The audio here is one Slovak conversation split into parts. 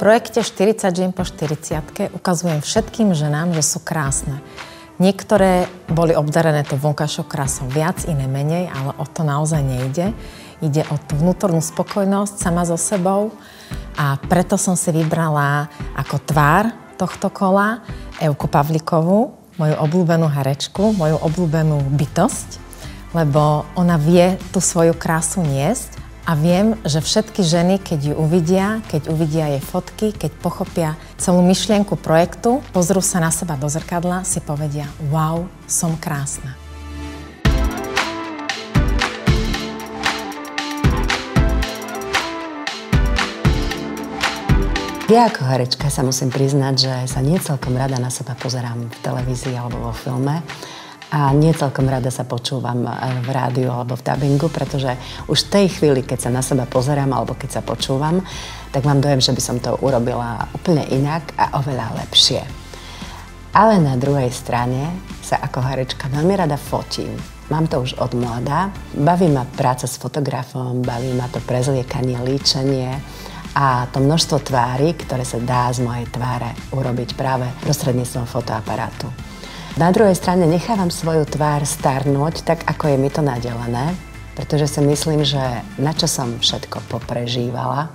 projekte 40 žien po 40 ukazujem všetkým ženám, že sú krásne. Niektoré boli obdarené to vonkajšou krásou viac, iné menej, ale o to naozaj nejde. Ide o tú vnútornú spokojnosť sama so sebou a preto som si vybrala ako tvár tohto kola Euku Pavlikovú, moju obľúbenú herečku, moju obľúbenú bytosť, lebo ona vie tú svoju krásu niesť a viem, že všetky ženy, keď ju uvidia, keď uvidia jej fotky, keď pochopia celú myšlienku projektu, pozrú sa na seba do zrkadla, si povedia, wow, som krásna. Ja ako herečka sa musím priznať, že sa nie celkom rada na seba pozerám v televízii alebo vo filme a nie celkom rada sa počúvam e, v rádiu alebo v dubbingu, pretože už v tej chvíli, keď sa na seba pozerám alebo keď sa počúvam, tak mám dojem, že by som to urobila úplne inak a oveľa lepšie. Ale na druhej strane sa ako herečka veľmi rada fotím. Mám to už od mlada. Baví ma práca s fotografom, baví ma to prezliekanie, líčenie a to množstvo tvári, ktoré sa dá z mojej tváre urobiť práve prostredníctvom fotoaparátu. Na druhej strane nechávam svoju tvár starnúť tak, ako je mi to nadelené, pretože si myslím, že na čo som všetko poprežívala,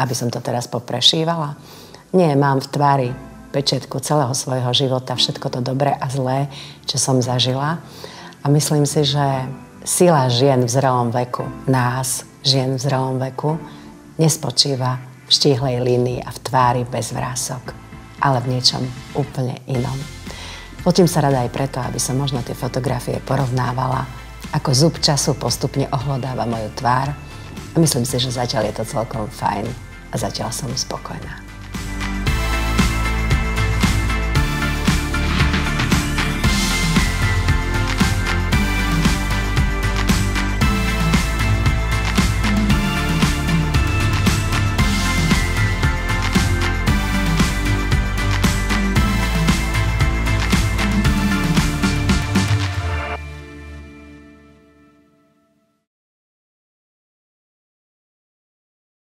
aby som to teraz poprešívala. Nie, mám v tvári pečetku celého svojho života, všetko to dobré a zlé, čo som zažila. A myslím si, že sila žien v zrelom veku, nás, žien v zrelom veku, nespočíva v štíhlej línii a v tvári bez vrások, ale v niečom úplne inom. Fotím sa rada aj preto, aby som možno tie fotografie porovnávala, ako zub času postupne ohlodáva moju tvár. A myslím si, že zatiaľ je to celkom fajn a zatiaľ som spokojná.